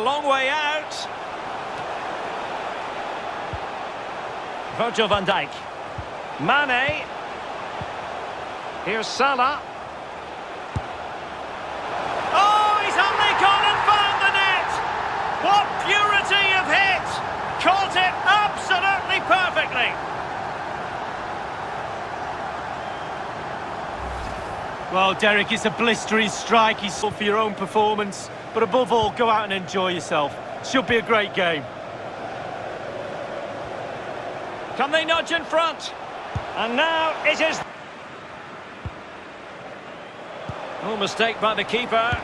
A long way out. Virgil van Dijk. Mane. Here's Salah. Oh, he's only gone and found the net! What purity of hit! Caught it absolutely perfectly! Well, Derek, it's a blistering strike. He's for your own performance. But above all, go out and enjoy yourself. Should be a great game. Can they nudge in front? And now it is... Oh, mistake by the keeper.